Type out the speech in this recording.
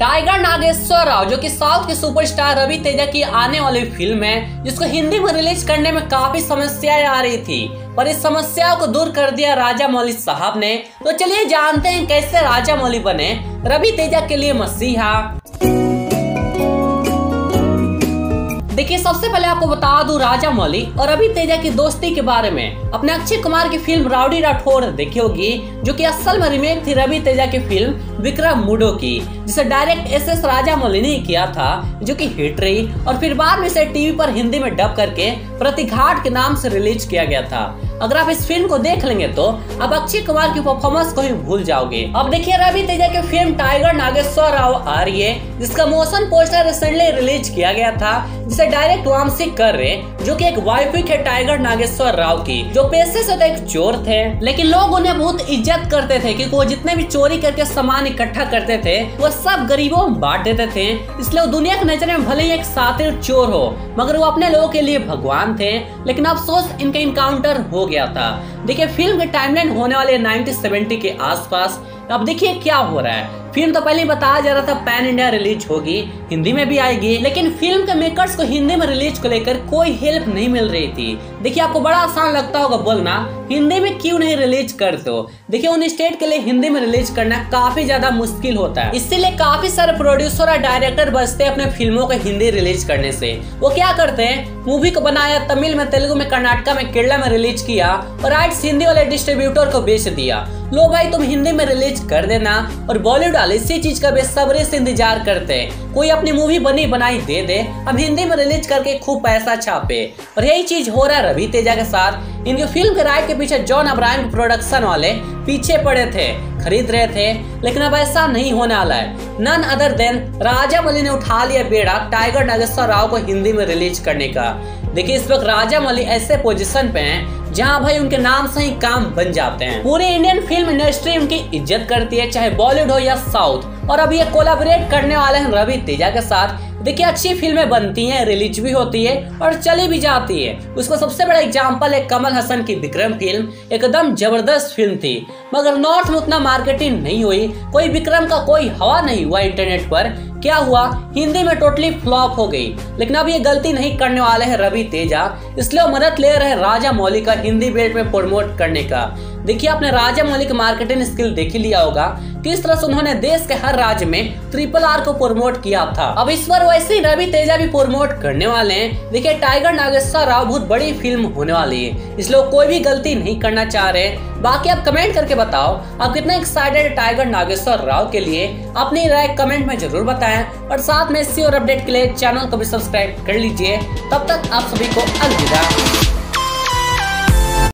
Tiger Nageswara Rao, जो कि south के सुपरस्टार रवि तेजा की आने वाली फ़िल्म है, जिसको हिंदी में रिलीज़ करने में काफ़ी समस्याएँ आ रही थी, पर इस समस्याओं को दूर कर दिया राजा मौली साहब ने। तो चलिए जानते हैं कैसे राजा मौली बने। रवि तेजा के लिए मसीहा। देखिए, सबसे पहले आपको बता दूँ राजा मौली और अभी तेजा की दोस्ती के बारे में। अपने अक्षय कुमार की फ़िल्म राउडी राठौर देखी होगी, जो कि असल में रिमेक थी रवि तेजा की फ़िल्म विक्रम मुडो की, जिसे direct S S Rajamouli ने किया था, जो कि हिट रही और फिर बाद में इसे टीवी पर हिंदी में डब करके प्रतिघाट के नाम से रिलीज़ किया गया था। अगर आप इस फ़िल्म को देख लेंगे तो आप अक्षय कुमार की परफॉर्मेंस को ही भूल जाओगे। अब देखिए रवि तेजा की फ़िल्म टाइगर नागेश्वर राव आ रही है, जिसका मोशन पोस्टर रिसेंटली रिलीज़ किया गया था, जिसे डायरेक्ट वामसी कर रहे जो कि एक वाइफिक है टाइगर नागेश्वर राव की, जो पैसे से तो एक चोर थे, लेकिन लोग उन्हें बहुत इज़्ज़त करते थे, क्योंकि वो जितने भी चोरी करके सामान इकट्ठा करते थे, वो सब गरीबों में बांट देते थे, इसलिए वो दुनिया की नज़र में भले ही एक सातिर चोर हो, मगर वो अपने लोगों के लिए भगवान थे, लेकिन अफसोस इनका इनकाउंटर हो गया था। देखिए फ़िल्म के टाइमलाइन होने वाले 1970 के आसपास। अब देखिए, क्या हो रहा है? फ़िल्म तो पहले ही बताया जा रहा था पैन इंडिया रिलीज़ होगी, हिंदी में भी आएगी, लेकिन फ़िल्म के मेकर्स को हिंदी में रिलीज़ को लेकर कोई हेल्प नहीं मिल रही थी। देखिए, आपको बड़ा आसान लगता होगा बोलना, हिंदी में क्यों नहीं रिलीज़ कर दो देखिए, उन स्टेट के लिए हिंदी में रिलीज़ करना काफ़ी ज़्यादा मुश्किल होता है। इसीलिए काफ़ी सारे प्रोड्यूसर और डायरेक्टर बचते अपने फ़िल्मों को हिंदी रिलीज़ करने से। वो क्या करते हैं? मूवी को बनाया, तमिल में, तेलुगु में, कर्नाटका में, केरला में रिलीज़ किया और राइट्स हिंदी वाले डिस्ट्रीब्यूटर को बेच दिया। लो भाई, तुम हिंदी में रिलीज़ कर देना और बॉलीवुड वाले इसी चीज़ का बेसब्री से इंतज़ार करते हैं। कोई अपनी मूवी बनी बनाई दे दे, अब हिंदी में रिलीज़ करके खूब पैसा छापे। और यही चीज़ हो रहा है रवि तेजा के साथ। इनके फ़िल्म के राय के पीछे जॉन अब्राहम प्रोडक्शन वाले पीछे पड़े थे। खरीद रहे थे, लेकिन अब ऐसा नहीं होने वाला है। नन अदर देन राजा मली ने उठा लिया बेड़ा टाइगर नागेश्वर राव को हिंदी में रिलीज़ करने का। देखिए, इस वक्त राजा मली ऐसे पोजीशन पे हैं, जहाँ भाई उनके नाम से ही काम बन जाते हैं। पूरी इंडियन फ़िल्म इंडस्ट्री उनकी इज़्ज़त करती है, चाहे बॉलीवुड हो या साउथ और अब ये कोलाबरेट करने वाले हैं रवि तेजा के साथ। देखिए, अच्छी फ़िल्में बनती हैं रिलीज़ भी होती है और चली भी जाती है। उसको सबसे बड़ा एग्ज़ाम्पल है कमल हसन की विक्रम फ़िल्म एकदम ज़बरदस्त फ़िल्म थी। मगर नॉर्थ में उतना मार्केटिंग नहीं हुई कोई विक्रम का कोई हवा नहीं हुआ इंटरनेट पर। क्या हुआ? हिंदी में टोटली फ्लॉप हो गई। लेकिन अब ये गलती नहीं करने वाले हैं रवि तेजा। इसलिए मदद ले रहे राजा मौली का हिंदी बेल्ट में प्रमोट करने का। देखिए, आपने राजा मौली की मार्केटिंग स्किल देख ही लिया होगा किस तरह से उन्होंने देश के हर राज्य में ट्रिपल आर को प्रमोट किया था। अब इस बार वैसे ही रवि तेजा भी प्रमोट करने वाले हैं। देखिए टाइगर नागेश्वर राव बहुत बड़ी फ़िल्म होने वाली है। इसलिए कोई भी गलती नहीं करना चाह रहे बाकी आप कमेंट करके बताओ, आप कितना एक्साइटेड टाइगर नागेश्वर राव के लिए? अपनी राय कमेंट में ज़रूर बताएँ। और साथ में इसी और अपडेट के लिए चैनल को भी सब्सक्राइब कर लीजिए। तब तक आप सभी को अलविदा।